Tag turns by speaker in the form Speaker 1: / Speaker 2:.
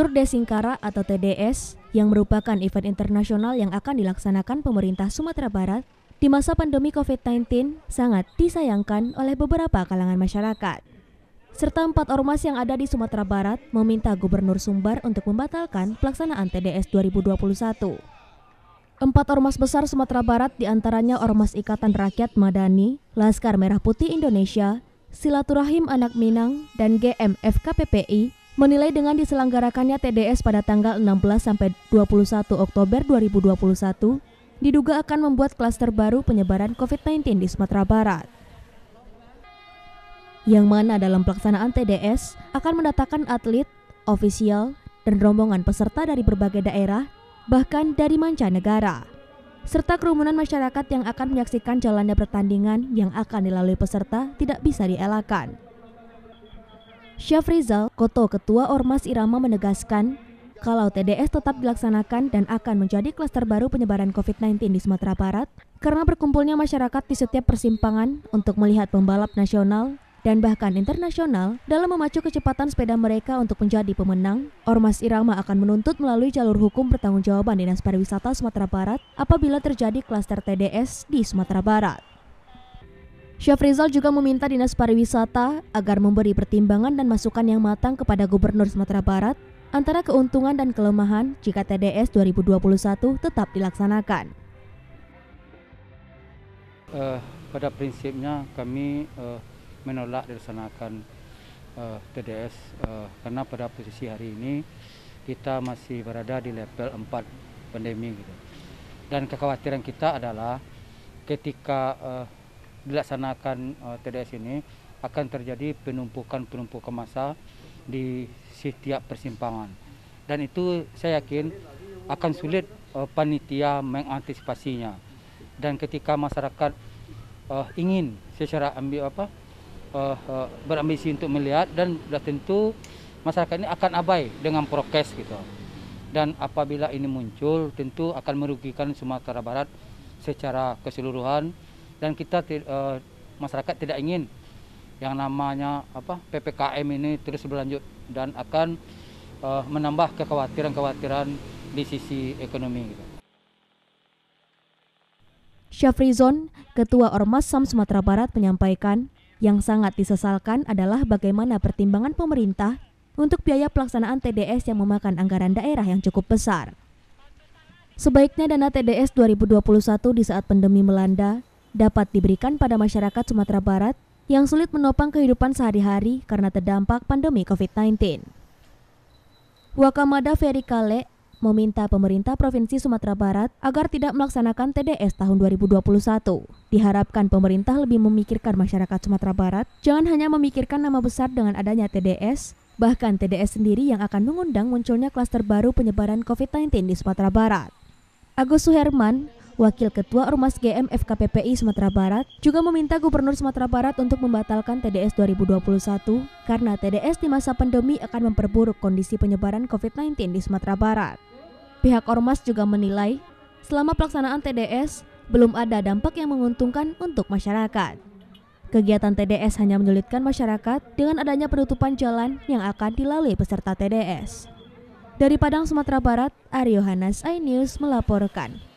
Speaker 1: Tour de Singkara atau TDS yang merupakan event internasional yang akan dilaksanakan pemerintah Sumatera Barat di masa pandemi COVID-19 sangat disayangkan oleh beberapa kalangan masyarakat. Serta empat ormas yang ada di Sumatera Barat meminta Gubernur Sumbar untuk membatalkan pelaksanaan TDS 2021. Empat ormas besar Sumatera Barat di antaranya Ormas Ikatan Rakyat Madani, Laskar Merah Putih Indonesia, Silaturahim Anak Minang, dan GMFKPPI menilai dengan diselenggarakannya TDS pada tanggal 16 sampai 21 Oktober 2021 diduga akan membuat klaster baru penyebaran COVID-19 di Sumatera Barat. Yang mana dalam pelaksanaan TDS akan mendatangkan atlet, ofisial, dan rombongan peserta dari berbagai daerah, bahkan dari mancanegara. Serta kerumunan masyarakat yang akan menyaksikan jalannya pertandingan yang akan dilalui peserta tidak bisa dielakkan. Syafrizal, Koto Ketua Ormas Irama menegaskan, kalau TDS tetap dilaksanakan dan akan menjadi klaster baru penyebaran COVID-19 di Sumatera Barat, karena berkumpulnya masyarakat di setiap persimpangan untuk melihat pembalap nasional dan bahkan internasional dalam memacu kecepatan sepeda mereka untuk menjadi pemenang, Ormas Irama akan menuntut melalui jalur hukum pertanggungjawaban Dinas Pariwisata Sumatera Barat apabila terjadi klaster TDS di Sumatera Barat. Syafrizal juga meminta Dinas Pariwisata agar memberi pertimbangan dan masukan yang matang kepada Gubernur Sumatera Barat antara keuntungan dan kelemahan jika TDS 2021 tetap dilaksanakan.
Speaker 2: Uh, pada prinsipnya kami uh, menolak dilaksanakan uh, TDS uh, karena pada posisi hari ini kita masih berada di level 4 pandemi gitu. Dan kekhawatiran kita adalah ketika uh, dilaksanakan uh, eh, TDS ini akan terjadi penumpukan-penumpukan massa di setiap persimpangan. Dan itu saya yakin akan sulit uh, panitia mengantisipasinya. Dan ketika masyarakat uh, ingin secara ambil apa uh, berambisi untuk melihat dan sudah tentu masyarakat ini akan abai dengan prokes gitu. Dan apabila ini muncul tentu akan merugikan Sumatera Barat secara keseluruhan dan kita uh, masyarakat tidak ingin yang namanya apa ppkm ini terus berlanjut dan akan uh, menambah kekhawatiran-kekhawatiran di sisi ekonomi. Gitu.
Speaker 1: Syafrizon, Ketua Ormas SAM Sumatera Barat menyampaikan, yang sangat disesalkan adalah bagaimana pertimbangan pemerintah untuk biaya pelaksanaan TDS yang memakan anggaran daerah yang cukup besar. Sebaiknya dana TDS 2021 di saat pandemi melanda dapat diberikan pada masyarakat Sumatera Barat yang sulit menopang kehidupan sehari-hari karena terdampak pandemi COVID-19. Wakamada Ferry Kale meminta pemerintah Provinsi Sumatera Barat agar tidak melaksanakan TDS tahun 2021. Diharapkan pemerintah lebih memikirkan masyarakat Sumatera Barat, jangan hanya memikirkan nama besar dengan adanya TDS, bahkan TDS sendiri yang akan mengundang munculnya klaster baru penyebaran COVID-19 di Sumatera Barat. Agus Suherman, Wakil Ketua Ormas GM FKPPI Sumatera Barat juga meminta Gubernur Sumatera Barat untuk membatalkan TDS 2021 karena TDS di masa pandemi akan memperburuk kondisi penyebaran COVID-19 di Sumatera Barat. Pihak Ormas juga menilai selama pelaksanaan TDS belum ada dampak yang menguntungkan untuk masyarakat. Kegiatan TDS hanya menyulitkan masyarakat dengan adanya penutupan jalan yang akan dilalui peserta TDS. Dari Padang, Sumatera Barat, Aryo Hanas iNews melaporkan.